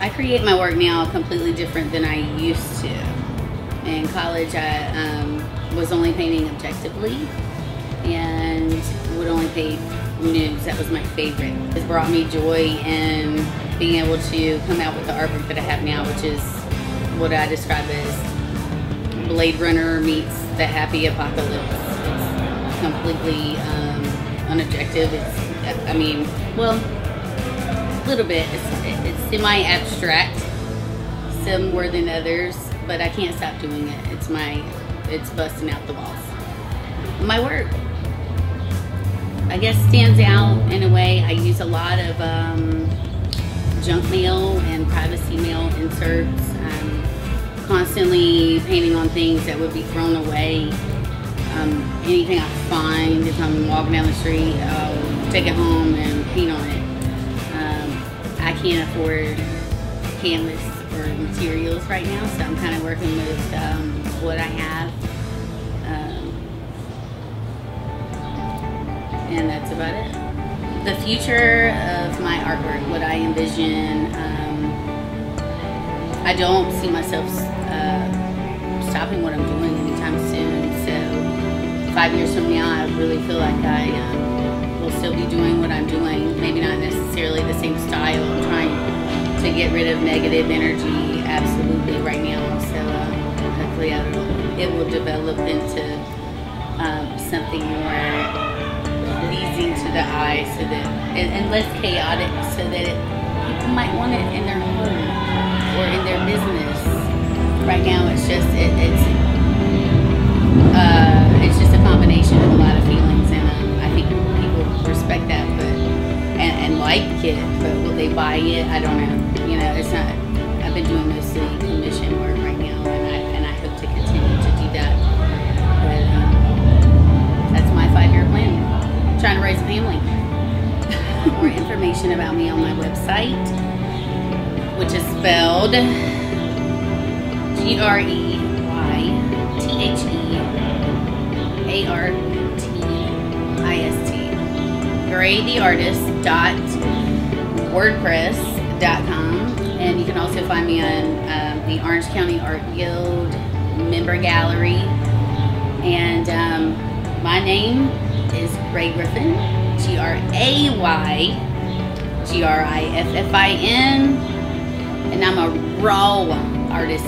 I create my work now completely different than I used to. In college, I um, was only painting objectively and would only paint nudes. That was my favorite. It's brought me joy in being able to come out with the artwork that I have now, which is what I describe as Blade Runner meets the happy apocalypse. It's completely um, unobjective. It's, I mean, well, a little bit. It's, it's semi-abstract, some more than others, but I can't stop doing it. It's my, it's busting out the walls. My work, I guess, stands out in a way. I use a lot of um, junk mail and privacy mail inserts. Um, constantly painting on things that would be thrown away. Um, anything I find, if I'm walking down the street, I'll take it home and paint on it. I can't afford canvas or materials right now, so I'm kind of working with um, what I have. Um, and that's about it. The future of my artwork, what I envision, um, I don't see myself uh, stopping what I'm doing anytime soon. So five years from now, I really feel like I um, will still be doing what I'm doing. Maybe not necessarily the same style. I'm trying to get rid of negative energy absolutely right now. So uh, hopefully it'll, it will develop into um, something more pleasing to the eye so that and, and less chaotic so that it, people might want it in their home or in their business. Right now it's just it, it's like it but will they buy it? I don't know. You know, it's not I've been doing mostly commission work right now and I and I hope to continue to do that. But um, that's my five year plan trying to raise a family. More information about me on my website, which is spelled G R E Y T H E A R. GrayTheArtist.wordpress.com. And you can also find me on um, the Orange County Art Guild member gallery. And um, my name is Gray Griffin, G R A Y G R I F F I N, and I'm a raw artist.